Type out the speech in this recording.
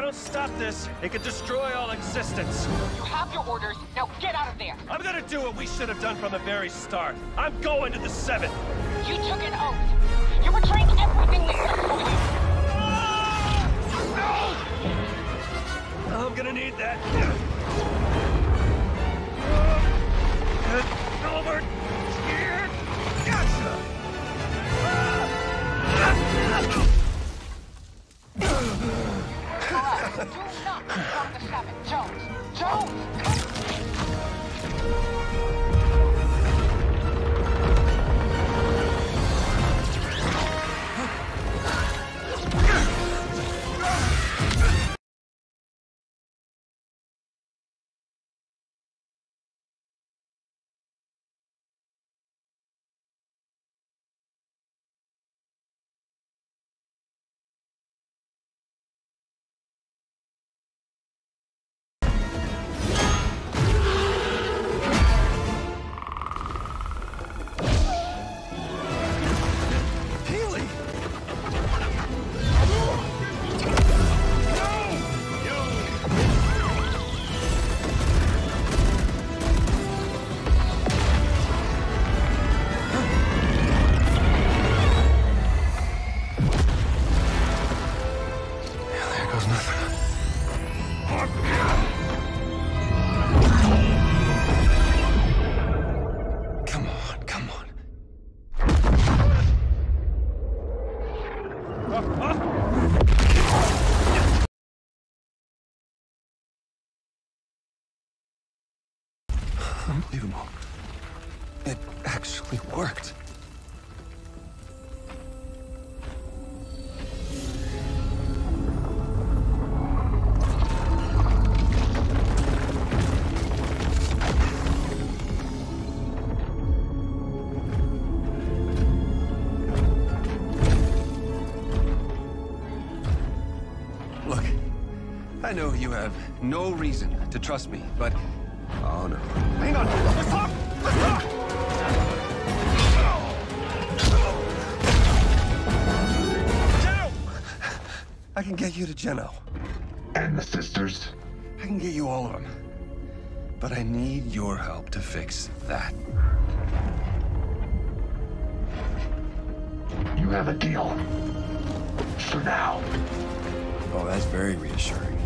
don't stop this, it could destroy all existence. You have your orders. Now get out of there. I'm gonna do what we should have done from the very start. I'm going to the Seventh. You took an oath. You're betraying everything we stood for you. I'm gonna need that. Get Goes nothing. Come on, come on. Unbelievable. It actually worked. Look, I know you have no reason to trust me, but... Oh, no. Hang on! Let's talk! Let's talk! Geno! I can get you to Geno. And the sisters? I can get you all of them. But I need your help to fix that. You have a deal. For now. Oh, that's very reassuring.